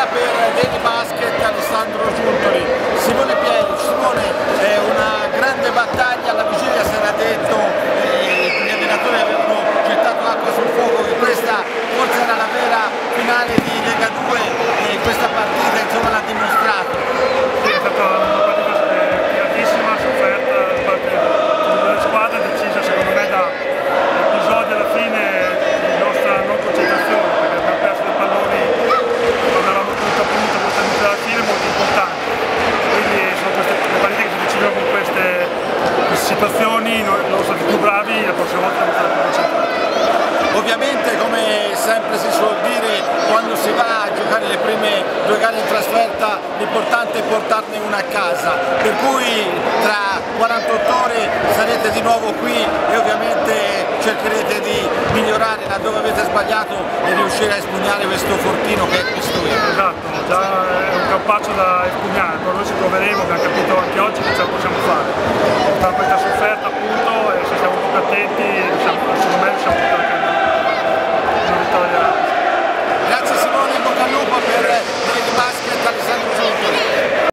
sia per Deni Basket, Alessandro Giuntoli, Simone Pieri, Simone è una grande battaglia, alla vigilia si era detto, eh, gli allenatori avevano gettato acqua sul fuoco che questa forse era la vera finale di Lega 2 e questa partita insomma l'ha dimostrato. Situazioni, noi non stati più bravi, la prossima volta dobbiamo stare più concentrati. Ovviamente come sempre si suol dire quando si va a giocare le prime due gare in trasferta l'importante è portarne una a casa, per cui tra 48 ore sarete di nuovo qui e ovviamente cercherete di migliorare laddove avete sbagliato e riuscire a espugnare questo fortino che è Pistoia. Esatto, già è un campaccio da espugnare, però noi ci proveremo, abbiamo capito anche oggi che ce la possiamo fare.